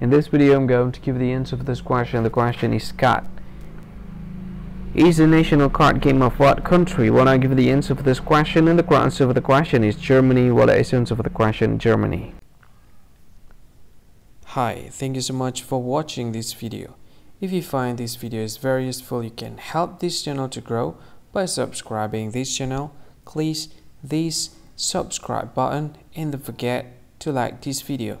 In this video I'm going to give the answer for this question. The question is Skat. Is the national card game of what country? When I give the answer for this question and the answer for the question is Germany. Well, the answer for the question Germany. Hi, thank you so much for watching this video. If you find this video is very useful, you can help this channel to grow by subscribing this channel. Please this subscribe button and don't forget to like this video.